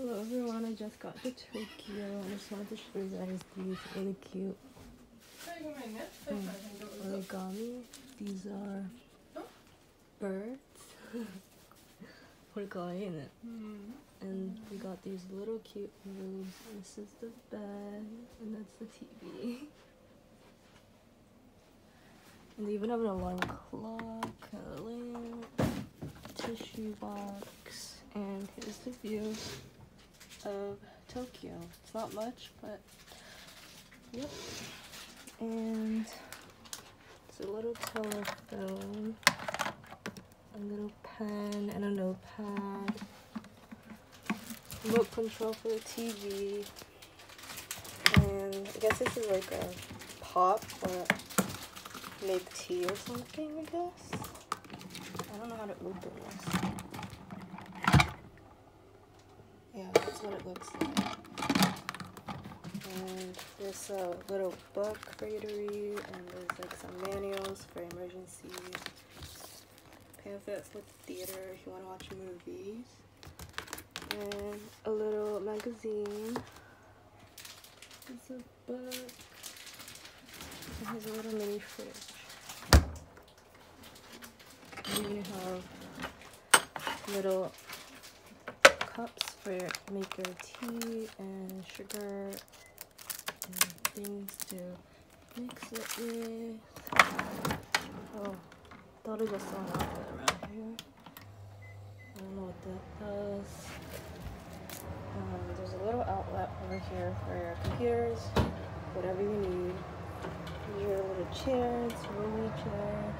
Hello everyone, I just got to Tokyo. I just wanted to show you guys these really cute mm, origami. These are birds. origami And we got these little cute rooms. This is the bed, and that's the TV. And they even have an alarm clock, a lamp, tissue box, and here's the view of Tokyo. It's not much, but yep. And it's a little telephone, a little pen, and a notepad. Remote control for the TV. And I guess this is like a pot or make tea or something, I guess. I don't know how to open this. What it looks like. And there's a little book for you to read, and there's like some manuals for emergencies, pamphlets for the theater if you want to watch movies, and a little magazine. There's a book. And here's a little mini fridge. And you have little cups for make your tea and sugar and things to mix it with. Oh, thought it was outlet around here. I don't know what that does. Um, there's a little outlet over here for your computers, whatever you need. Here's your little chairs, rolly chair.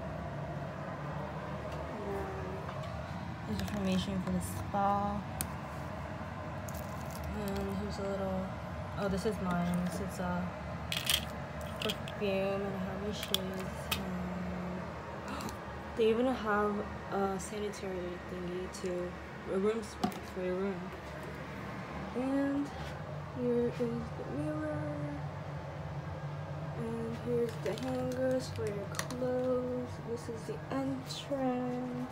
There's information for the spa. And here's a little, oh, this is mine. This is a perfume and I have my shades. And they even have a sanitary thingy to a room spray for your room. And here is the mirror. And here's the hangers for your clothes. This is the entrance.